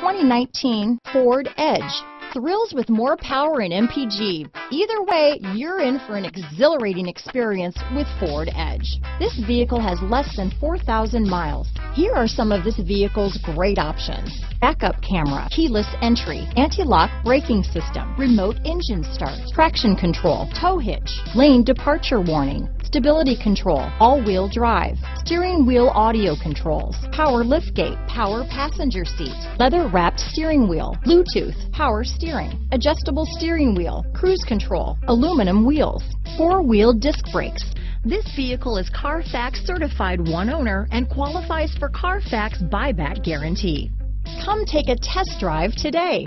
2019 Ford Edge. Thrills with more power and MPG. Either way, you're in for an exhilarating experience with Ford Edge. This vehicle has less than 4,000 miles. Here are some of this vehicle's great options. Backup camera, keyless entry, anti-lock braking system, remote engine start, traction control, tow hitch, lane departure warning, stability control, all-wheel drive, steering wheel audio controls, power liftgate, power passenger seat, leather wrapped steering wheel, Bluetooth, power steering, adjustable steering wheel, cruise control, aluminum wheels, four-wheel disc brakes. This vehicle is Carfax certified one owner and qualifies for Carfax buyback guarantee. Come take a test drive today.